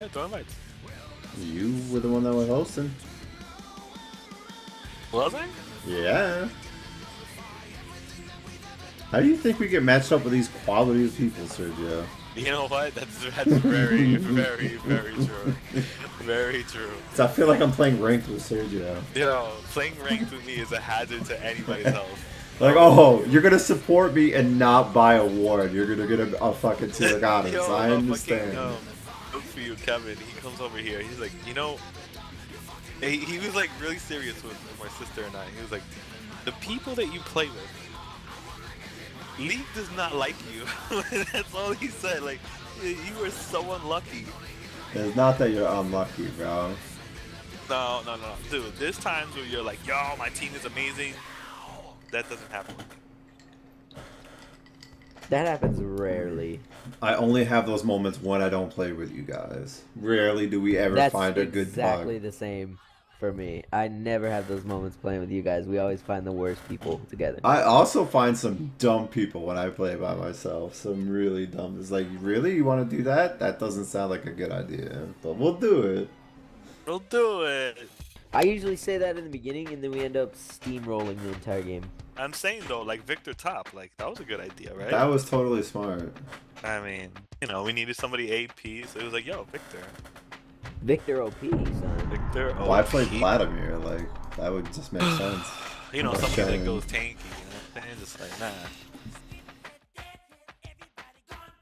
Yeah, invites. You were the one that was hosting. Was I? Yeah. How do you think we get matched up with these quality people, Sergio? You know what? That's that's very, very, very true. Very true. So I feel like I'm playing ranked with Sergio. You know, playing ranked with me is a hazard to anybody's health. Like, oh, you're gonna support me and not buy a ward. You're gonna get a, a fucking. Yo, I understand. Fucking, um, for you, Kevin. He comes over here. He's like, you know, he, he was like really serious with, my sister and I. He was like, the people that you play with, League does not like you. That's all he said. Like, you were so unlucky. It's not that you're unlucky, bro. No, no, no, no. Dude, there's times where you're like, yo, my team is amazing. That doesn't happen. That happens rarely. I only have those moments when I don't play with you guys. Rarely do we ever That's find a good exactly the same for me. I never have those moments playing with you guys. We always find the worst people together. I also find some dumb people when I play by myself. Some really dumb. It's like, really? You want to do that? That doesn't sound like a good idea. But we'll do it. We'll do it. I usually say that in the beginning, and then we end up steamrolling the entire game. I'm saying though, like Viktor Top, like that was a good idea, right? That was totally smart. I mean, you know, we needed somebody AP, so it was like, yo, Viktor, Viktor OP, son. Viktor. Well, I played Vladimir. Like, that would just make sense. You know, Okay. somebody that goes tanky. You know what I'm saying? Just like, nah.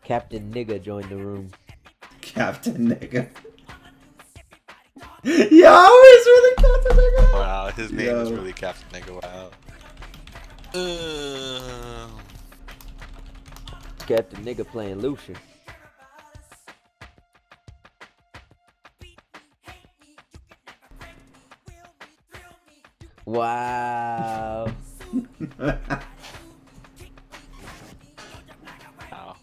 Captain Nigga joined the room. Captain Nigga. Yo, he's really Captain Nigga. Wow, his name is really Captain Nigga. Wow. Uh, Captain Nigga playing Lucian. Wow. wow.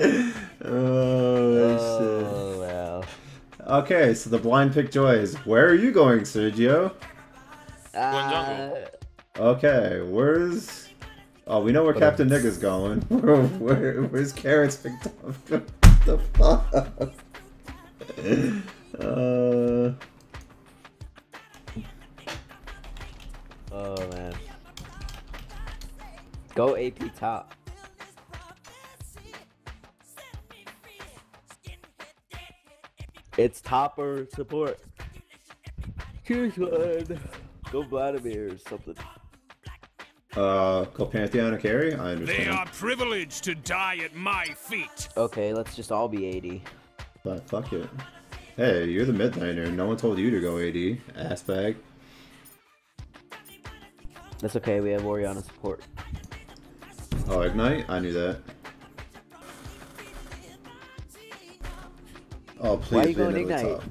oh, Oh, well. shit. Okay, so the blind pick joy is where are you going, Sergio? Okay, where's. Oh, we know where Captain Nigga's going. Where, where, where's Carrots picked up? The fuck? Uh, oh, man. Go AP top. It's top or support. Choose one. Go Vladimir or something. Uh, go Pantheon or carry? I They understand. are privileged to die at my feet. Okay, let's just all be 80. But fuck it. Hey, you're the midnighter. No one told you to go AD. Ass bag. That's okay, we have Orianna support. Oh, Ignite? I knew that. Oh, please Why are you going Ignite? top.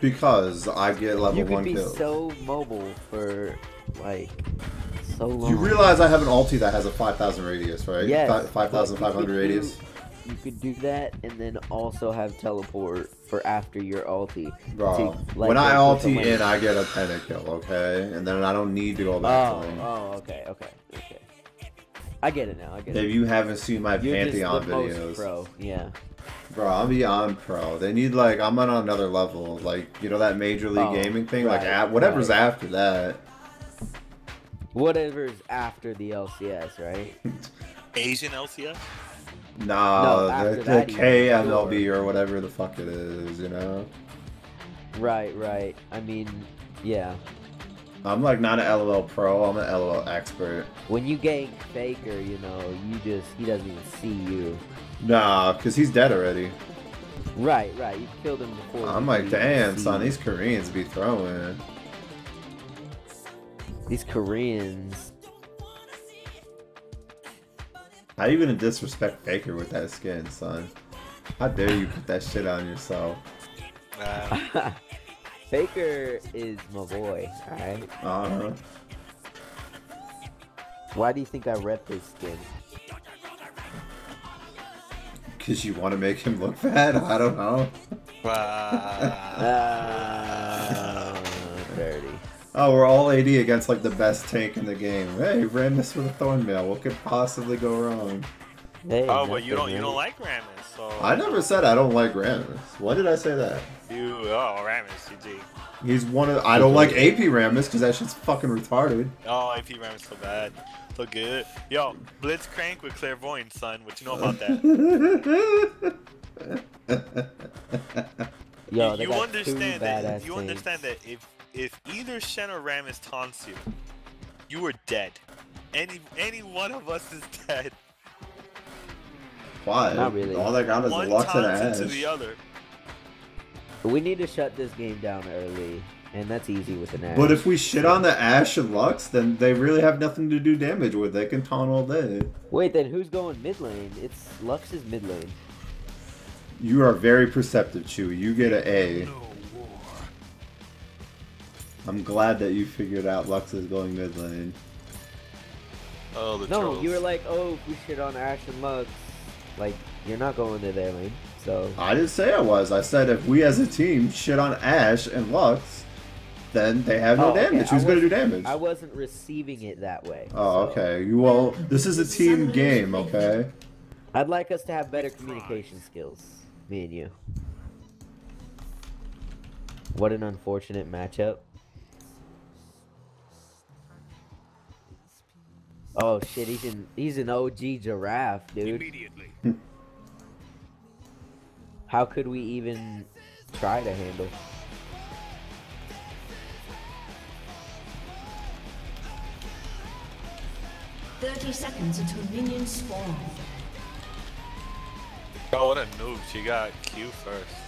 Because I get level 1 kills. You could 1 be kills. so mobile for, like, so long. You realize I have an ulti that has a 5,000 radius, right? Yeah. 5,500 radius. You could do that and then also have teleport for after your ulti. Bro, to, like, when I ulti in, I get a pentakill, okay? And then I don't need to go back Oh, to lane. oh, okay, okay, okay. I get it now. I get If it. you haven't seen my You're Pantheon just the most videos, pro. Yeah. bro, I'm beyond pro. They need like I'm on another level, like you know that Major League Oh, Gaming thing, like right, at, whatever's right. after that. Whatever's after the LCS, right? Asian LCS? Nah, No, the, the KMLB or whatever the fuck it is, you know. right, right. I mean, yeah. I'm like not an LOL pro. I'm an LOL expert. When you gank Faker, you know, you just he doesn't even see you. Nah, cause he's dead already. Right, right. You killed him before. I'm like, damn, son, these Koreans be throwing. These Koreans. How you gonna disrespect Faker with that skin, son? How dare you put that shit on yourself? Nah. Faker is my boy, alright? Uh-huh. Why do you think I rep his skin? Cause you want to make him look bad? I don't know. Wow. Dirty. Oh, we're all AD against like the best tank in the game. Hey, ran this with a Thornmail. What could possibly go wrong? Hey, oh, but you don't you don't like Rammus. So I never said I don't like Rammus. Why did I say that? you. Oh, Rammus, GG. He's one of. I don't like AP Rammus because that shit's fucking retarded. Oh, AP Rammus so bad, so good. Yo, Blitzcrank with Clairvoyant, son. What you know about that? Yo, you you understand that? You teams. understand that if if either Shen or Rammus taunts you, you are dead. Any any one of us is dead. Why? Not really. All I got is One Lux and taunts into Ashe. the other. We need to shut this game down early, and that's easy with an Ashe. But if we shit on the Ashe and Lux, then they really have nothing to do damage with. They can taunt all day. Wait, then who's going mid lane? It's Lux's mid lane. You are very perceptive, Chewy. You get an A. I'm glad that you figured out Lux is going mid lane. Oh, the No, trolls. you were like, oh, if we shit on Ashe and Lux, like you're not going to their lane. So I didn't say I was. I said if we as a team shit on Ashe and Lux, then they have no Oh, damage. I Who's gonna do damage? I wasn't receiving it that way. Oh, so okay. You well, this is a team game, okay? I'd like us to have better communication skills, me and you. What an unfortunate matchup. Oh shit, he's in he's an OG giraffe, dude. Immediately. How could we even try to handle? Thirty seconds until minions spawn. Oh, what a noob. She got Q first.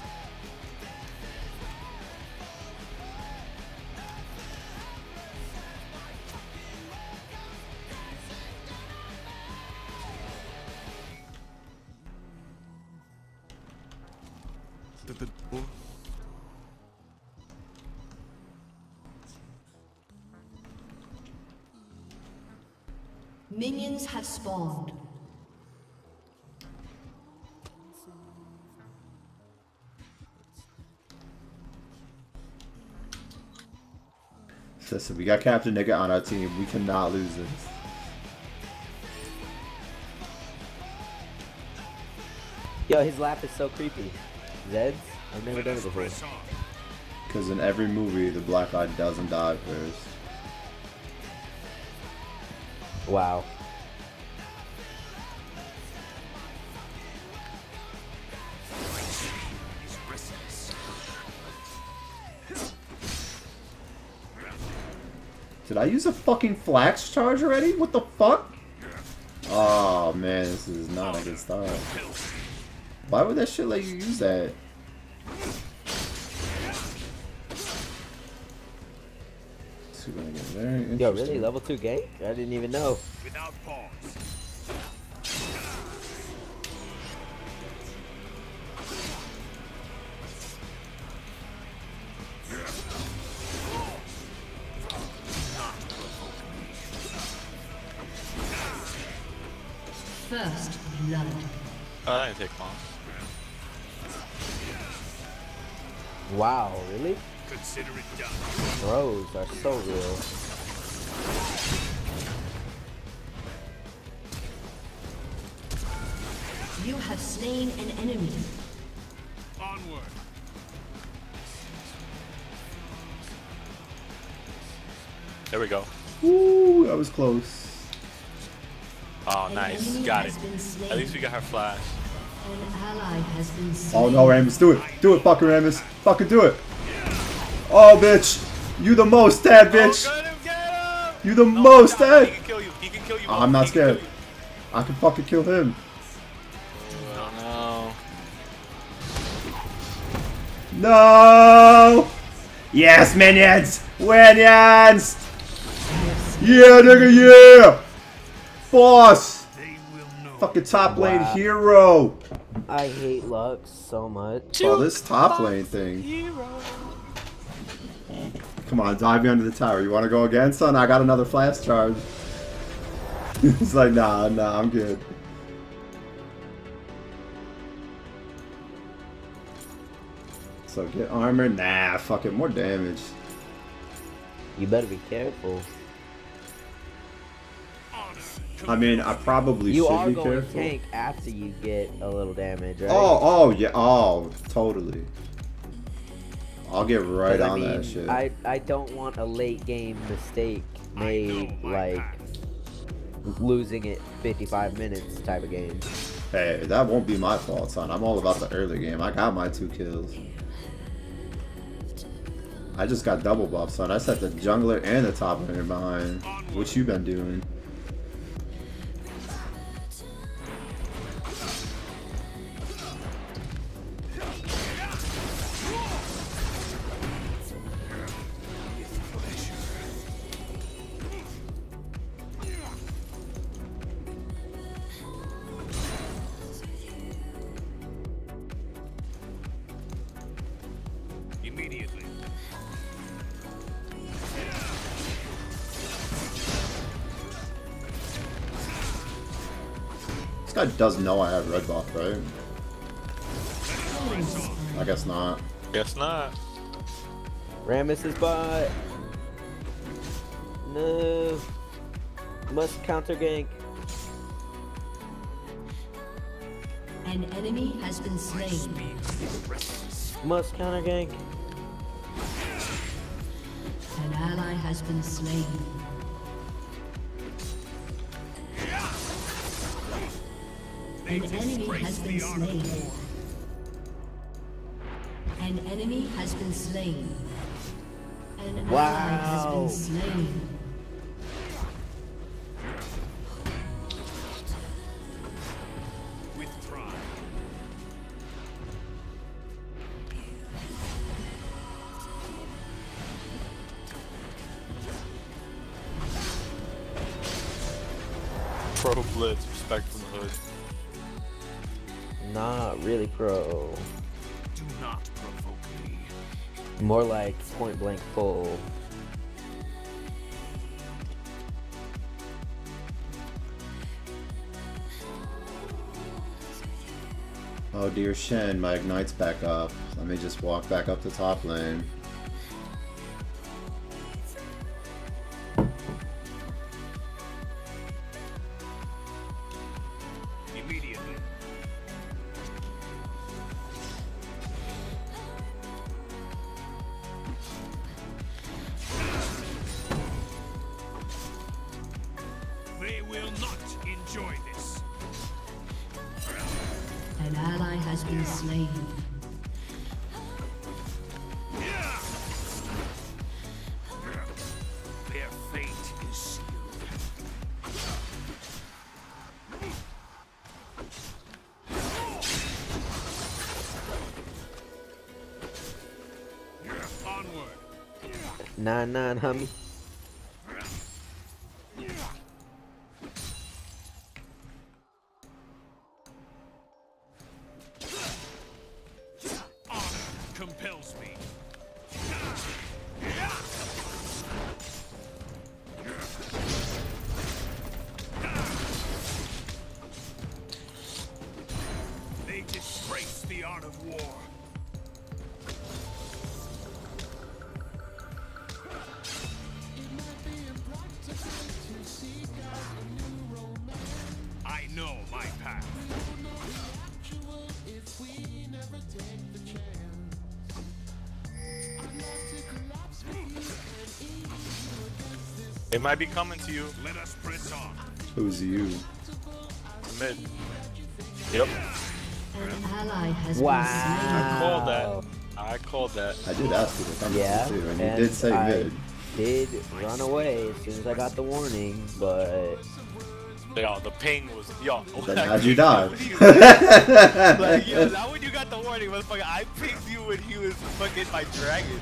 Minions have spawned. Listen, we got Captain Nigga on our team. We cannot lose this. Yo, his laugh is so creepy. Zeds? I've never done it before. Because in every movie, the Black Eye doesn't die first. Wow. Did I use a fucking flash charge already? What the fuck? Oh man, this is not a good start. Why would that shit let you use that? This is gonna get very Yo, really? Level 2 gank? I didn't even know. Without pause. First blood. Oh, I didn't take long. Wow, really? Consider it done. Throws are so real. You have slain an enemy. Onward. There we go. Ooh, that was close. Oh, nice. Got it. has been slain. At least we got her flash. Oh no, Rammus, do it. Do it, fucking Rammus. Fucking do it. Oh, bitch. You the most, Dad, bitch. Get him, get him! You the No, most, no, Dad. can kill you. He can kill you. Oh, I'm not can scared. I can fucking kill him. Oh, No! Yes, minions! Minions! Yeah, nigga, yeah! Boss! They will know. Fucking top lane Wow. hero! I hate Lux so much. Oh, this top lane thing. Come on, dive me under the tower. You wanna go again, son? I got another flash charge. He's like, nah, nah, I'm good. So get armor? Nah, fuck it, more damage. You better be careful. Honor I mean, I probably You should are be going careful. tank after you get a little damage, right? Oh, oh yeah, oh, totally. I'll get right I on mean, that shit. I I don't want a late game mistake made like losing it 55 minutes type of game. Hey, that won't be my fault, son. I'm all about the early game. I got my two kills. I just got double buff, son. I set the jungler and the top laner behind. What you been doing? Does know I have red buff, right? I guess not. Guess not. Rammus is bot. No. Must counter gank. An enemy has been slain. Must counter gank. An ally has been slain. An enemy has been slain. An enemy has been slain. An ally has been slain. More like point blank full. Oh dear Shen, my ignite's back up. Let me just walk back up the top lane. Nine nine It might be coming to you. Let us press on. Who's you? Mid. Yep. An ally has Wow. I called that. I called that. I did ask you to come Yeah, too, and you did say I mid. did run away as soon as I got the warning, but Yo, the ping was yo. Then how'd you die? like, yo, now when you got the warning, motherfucker, I pinged you when he was fucking my dragon.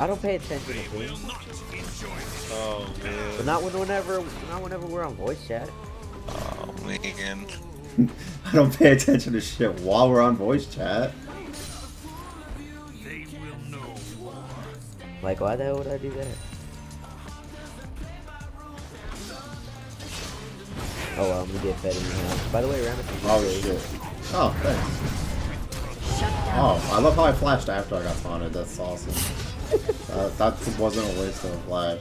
I don't pay attention to Will things. not enjoy this. Oh man. But not when whenever not whenever we're on voice chat. Oh man. I don't pay attention to shit while we're on voice chat. They will know war. Like why the hell would I do that? Oh well, I'm gonna get fed in the house. By the way, Rammus is Oh really shit. Oh, thanks. Oh, I love how I flashed after I got taunted. That's awesome. Uh, that wasn't a waste of a flash.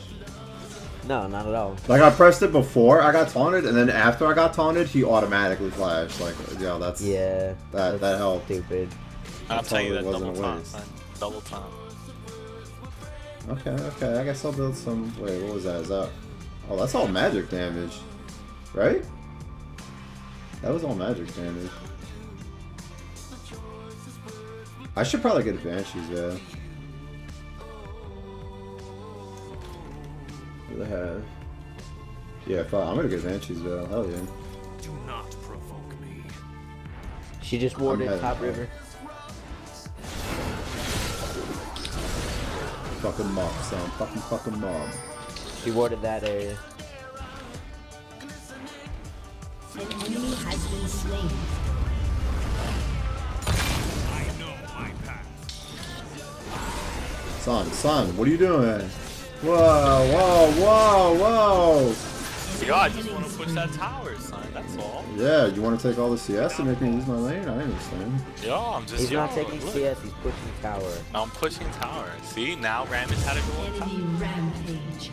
No, not at all. Like I pressed it before I got taunted, and then after I got taunted, he automatically flashed. Like, yeah, that's Yeah. That- that's that helped. Stupid. I'll tell you that wasn't double a time, waste. Double time. Okay, okay. I guess I'll build some. Wait, what was that? Is that? Oh, that's all magic damage, right? That was all magic damage. I should probably get a banshees, yeah. They have? Yeah, fuck, I'm gonna get banshees, though. Hell yeah. Do not provoke me. She just warded heading top there. river. Fucking mob, son. Fucking fucking mob. She warded that area. An enemy has been slain. I know my path. Son, son, what are you doing? Whoa, whoa, whoa, whoa! Yo, I just want to push that tower, son. That's all. Yeah, you want to take all the CS and make me use my lane? I understand. Yo, I'm just. He's yo, not taking look. CS, he's pushing tower. I'm pushing tower. See, now Rammus had to go on top. Enemy rampage.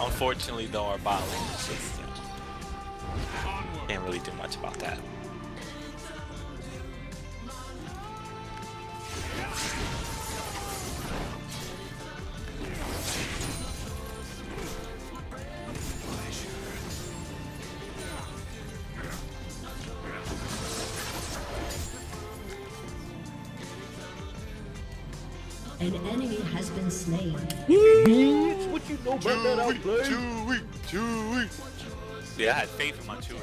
Unfortunately, though, our bot lane is just. Uh, can't really do much about that. An enemy has been slain. what you know about that outplay? Chewy, Chewy. Yeah, I had faith in my Chewy.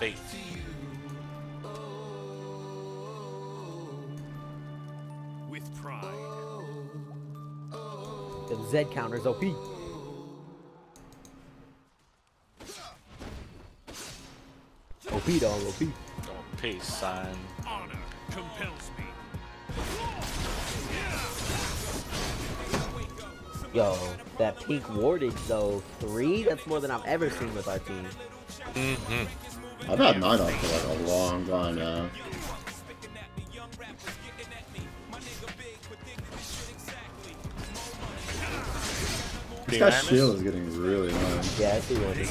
Faith. With pride. The Z counters OP. OP dog, OP. Oh, peace, son. Honor compels me. Yo, that pink wardage though, three? That's more than I've ever seen with our team. Mm-hmm. I've had nine up for like a long time now. This guy's shield is getting really low. Yeah, I see wardage.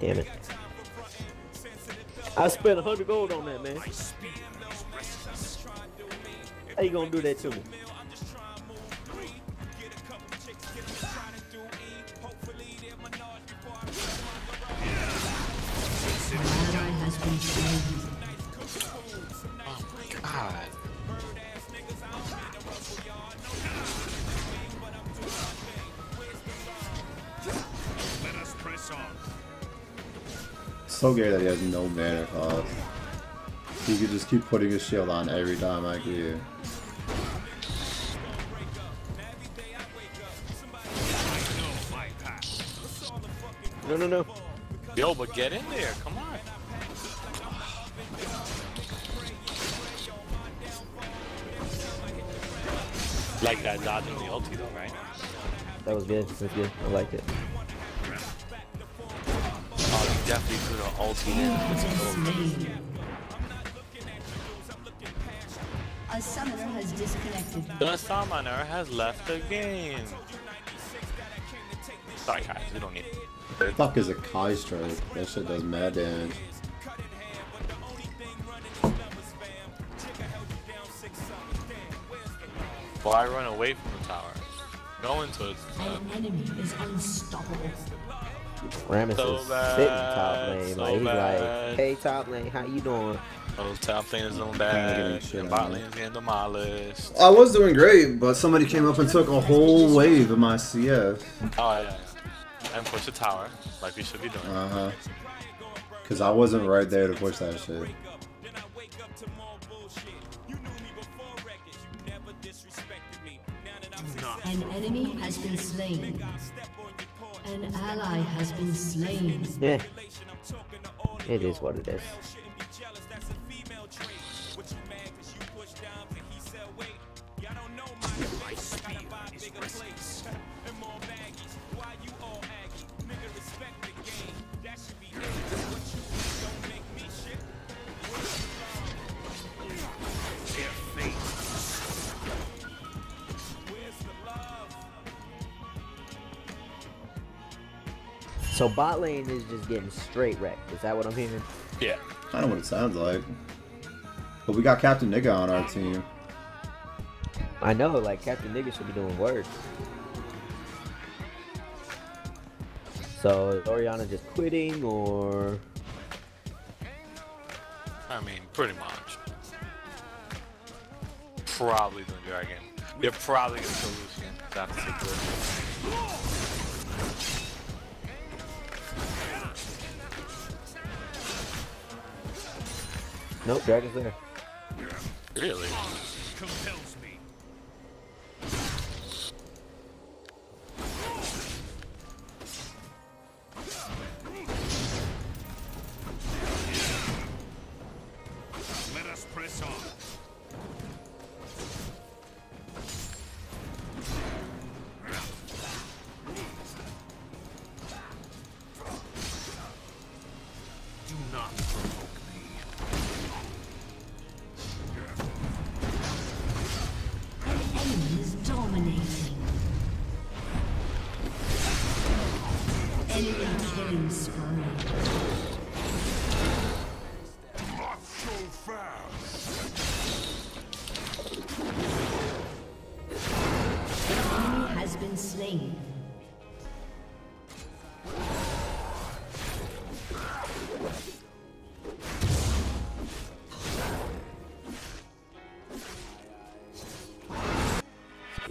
Damn it. I spent a hundred gold on that man. How you gonna do that to me? So gay that he has no mana cost. He could just keep putting his shield on every time I get. I know my path. No, no, no. Yo, but get in there. Come on. Like that dodging the ulti though, right? That was good. That was good. I liked it. You definitely threw the ulti in. with some gold. Slain. A summoner has disconnected. The summoner has left the game. Sorry guys, we don't need it. The Fuck is a Kai strike? That shit does mad damage. Why run away from the tower? Go into it. An enemy is unstoppable. Rammus So is sitting top lane. so like he's bad. like, hey top lane, how you doing? Oh, top lane is on getting bad. shit And bot me. lane is getting demolished. I was doing great, but somebody came up and took a whole wave of my CS. Oh yeah, yeah. And push the tower like we should be doing. Uh huh. Cause I wasn't right there to push that shit. An enemy has been slain. An ally has been slain. Yeah. It is what it is. So bot lane is just getting straight wrecked. Is that what I'm hearing? Yeah. Kind of what it sounds like. But we got Captain Nigga on our team. I know, like Captain Nigga should be doing work. So is Orianna just quitting or I mean, pretty much. Probably the Dragon. They're probably gonna kill Lucian. That's the good. Nope, Dragon's there. Really?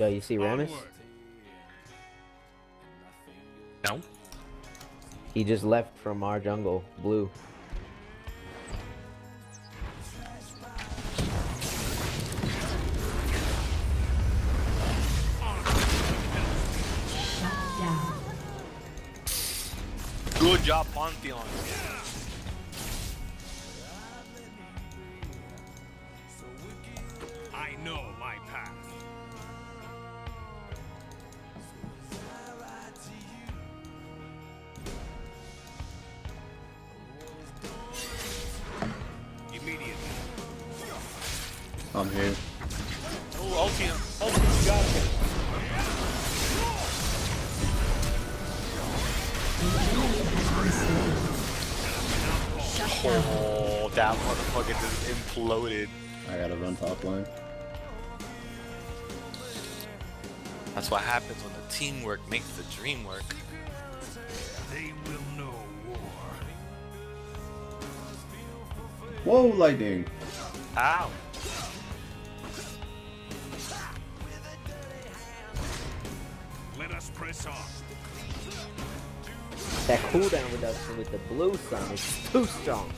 Yo, you see Rammus? Onward. No. He just left from our jungle, blue. Good job, Pantheon. I'm here. Oh, Ultium. Ultium, you got it. Shut down. Oh, that motherfucker just imploded. I gotta run top line. That's what happens when the teamwork makes the dream work. They will know war. Whoa, lightning! Ow. That cooldown reduction with the blue sun is too strong.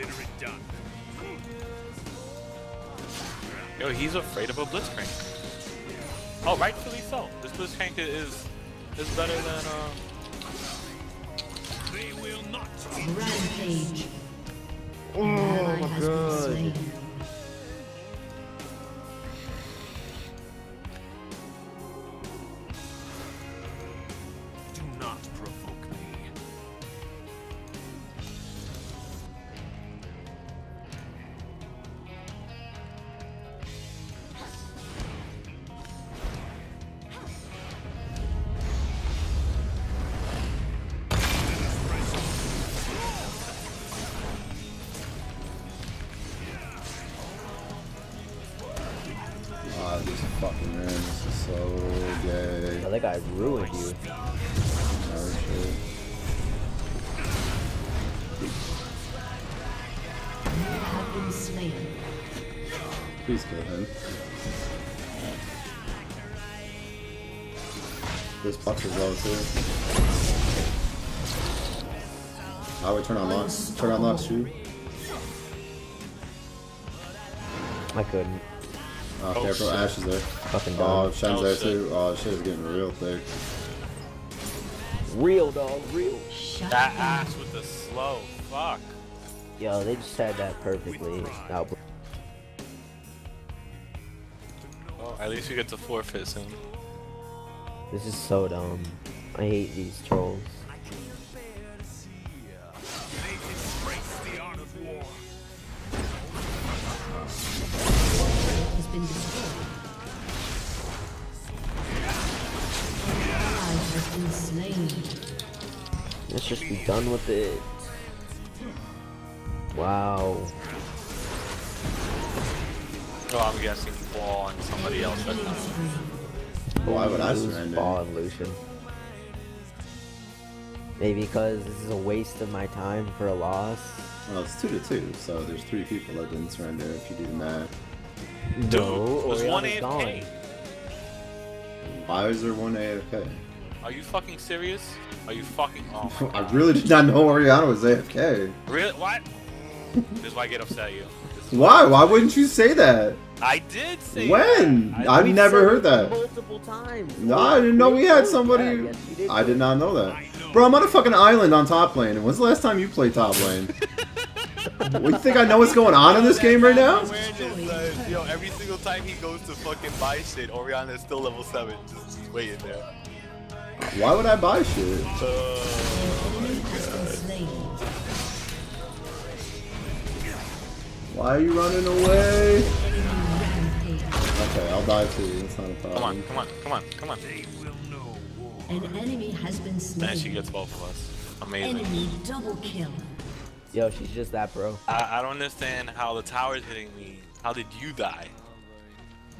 Consider it done. Yo, he's afraid of a Blitzcrank. Oh, rightfully so. This Blitzcrank is is better than uh. They will not Rampage. That guy ruined you. Oh shit. You have been slain. Please kill him. This puck is low too. I would turn on lock. Turn on lock, shoot. I couldn't. Oh, Oh, careful, shit. Ashe is there. Fucking oh, dog. Oh, done. Shen's Oh, there shit. too. Oh, shit is getting real thick. Real dog, real. Shut That down. ass with the slow. Fuck. Yo, they just had that perfectly. Now, Well, at least we get to forfeit soon. this is so dumb. I hate these trolls. Just be done with it. Wow. Oh, I'm guessing ball and somebody else right Killing now. Why would I surrender? Ball and Lucian. Maybe because this is a waste of my time for a loss. Well, it's two to two, so there's three people that didn't surrender if you do the math. Dude, no, was one Orianna's AFK. gone. Why is there one AFK? Are you fucking serious? Are you fucking? Oh I really did not know Orianna was AFK. Really? What? this is why I get upset at you. Why? Why wouldn't you say that? I did say When? that. I've never heard that. Multiple times. No, I didn't know we had somebody. Yeah, yes, did. I did not know that. Bro, I'm on a fucking island on top lane. When's the last time you played top lane? what, you think I know what's going on in this game right now? Awareness, yo, every single time he goes to fucking buy shit, Orianna is still level 7, just, just waiting there. Why would I buy shit? Uh, Enemy has been slain. Why are you running away? Okay, I'll die too. It's not a problem. come on, come on, come on, come on. They will know war. An enemy has been slain. And she gets both of us. Amazing. Enemy double kill. Yo, she's just that, bro. I, I don't understand how the tower's hitting me. How did you die?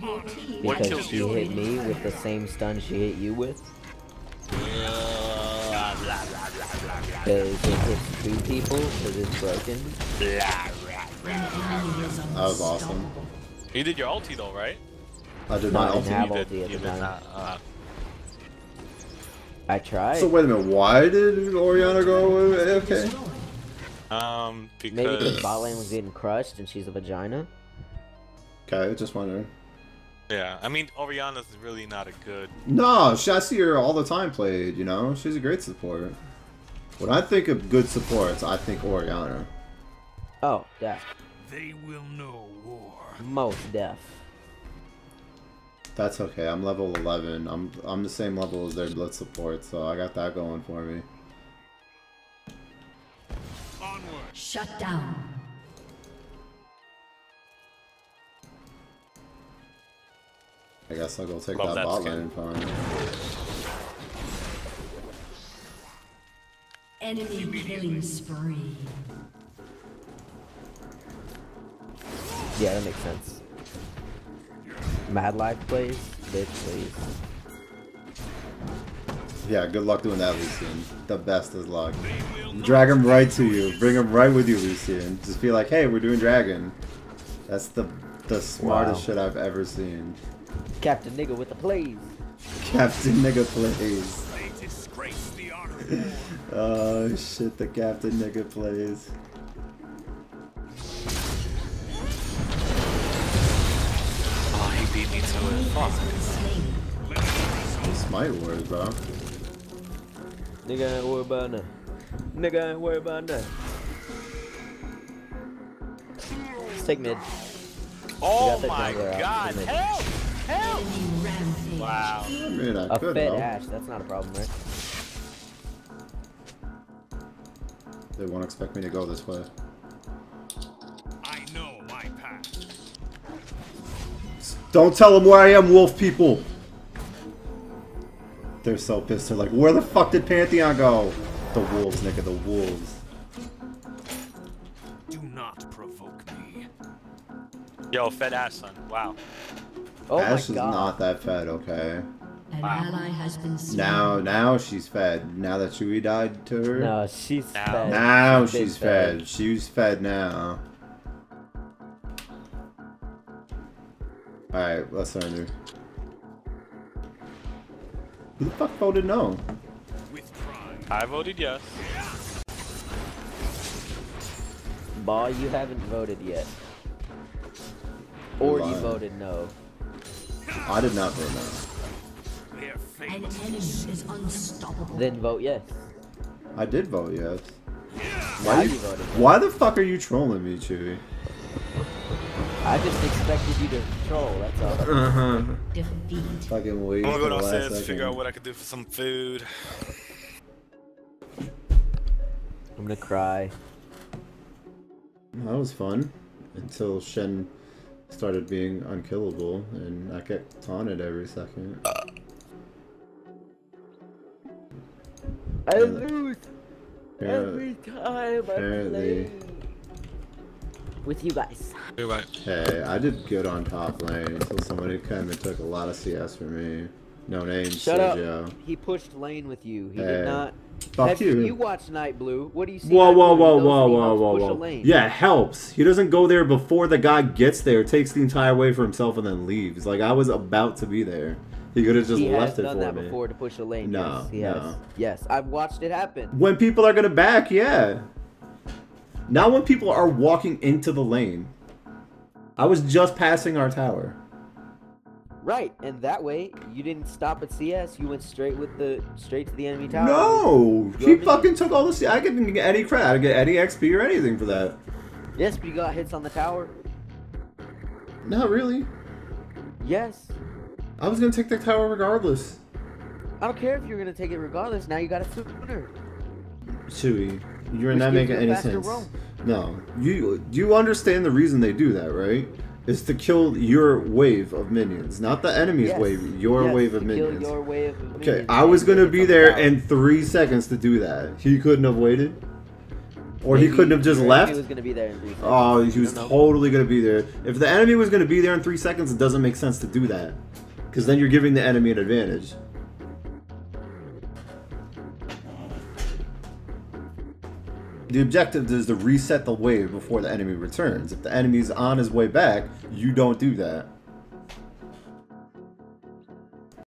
Your team What Because killed she you? hit me with the same stun she hit you with. Because it hits two people, because it's broken. blah, blah. An enemy is That was awesome. You did your ulti though, right? I did No, not I didn't ulti. have you ulti at the time. Uh, I tried. So wait a minute, why did Orianna go AFK? Um, because Maybe because bot lane was getting crushed and she's a vagina. Okay, I just wondering. Yeah, I mean Orianna's really not a good. No, she- I see her all the time played, you know? She's a great support. When I think of good supports, I think Orianna. Oh, deaf. They will know war. Most death. That's okay, I'm level 11. I'm I'm the same level as their blood support, so I got that going for me. Onward. Shut down. I guess I'll go take Love that, that bot skin. lane farm. Enemy killing spree. Yeah, that makes sense. MadLife plays? Bitch, please. Yeah, good luck doing that, Lucian. The best is luck. Drag him right to you. Bring him right with you, Lucian. Just be like, hey, we're doing dragon. That's the the smartest Wow. shit I've ever seen. Captain Nigga with the plays. Captain nigga plays. They disgrace the art of war. Oh shit, the captain nigga plays. Oh, he beat me to it. Enemy Fuck. has been slain. Smite wars, bro. Nigga ain't worried about nothing. Nigga ain't worried about nothing. Let's take mid. Oh my god! Help! Help! Wow. I mean, I A could fed help. Ashe, that's not a problem, right? They won't expect me to go this way. I know my path. Don't tell them where I am, wolf people! They're so pissed. They're like, where the fuck did Pantheon go? The wolves, nigga, the wolves. Do not provoke me. Yo, fed ass son. Wow. Oh Ashe my is not that fed, okay? An Wow. ally has been slain. Now, now she's fed. Now that Chewie died to her. No, she's Now- fed. Now She's she's fed. She's fed now. Alright, let's surrender. Who the fuck voted no? With pride. I voted yes. Ball, you haven't voted yet. Or you voted no. I did not vote Their fate An enemy is unstoppable. Then vote yes. I did vote yes. Why, you you, voted why the fuck are you trolling me, Chewy? I just expected you to troll, that's all. Uh-huh. Defeat. Fucking wait. I'm gonna go for the downstairs, figure out what I could do for some food. I'm gonna cry. That was fun. Until Shen started being unkillable and I get taunted every second. I lose every time I play with you guys. Hey, I did good on top lane until somebody came and took a lot of CS from me. No name, Shut up. Sergio. He pushed lane with you. He Hey, did not. Fuck Have you. You watch Nightblue. What do you see? Whoa, Night whoa, whoa, whoa, whoa, whoa, whoa. Yeah, it helps. He doesn't go there before the guy gets there, takes the entire way for himself, and then leaves. Like, I was about to be there. He could have just he has left it done that me. before to push a lane. No, yes, he no. has. Yes, I've watched it happen. When people are gonna back, yeah. Not when people are walking into the lane. I was just passing our tower. Right, and that way you didn't stop at CS. You went straight with the straight to the enemy tower. No! He fucking took all the C- I didn't get any credit. I didn't get any XP or anything for that. Yes, but you got hits on the tower. Not really. Yes. I was gonna take the tower regardless. I don't care if you're gonna take it regardless. Now you got it sooner. Chewy, you're Which not making any sense. No, you you understand the reason they do that, right? Is to kill your wave of minions, not the enemy's Yes. wave. Your Yes, wave of minions. wave of Okay, minions I was gonna be there tower. in three seconds to do that. He couldn't have waited, or he couldn't have just left. enemy was gonna be there in three seconds. Oh, he was totally gonna be there. If the enemy was gonna be there in three seconds, it doesn't make sense to do that, because then you're giving the enemy an advantage. The objective is to reset the wave before the enemy returns. If the enemy's on his way back, you don't do that.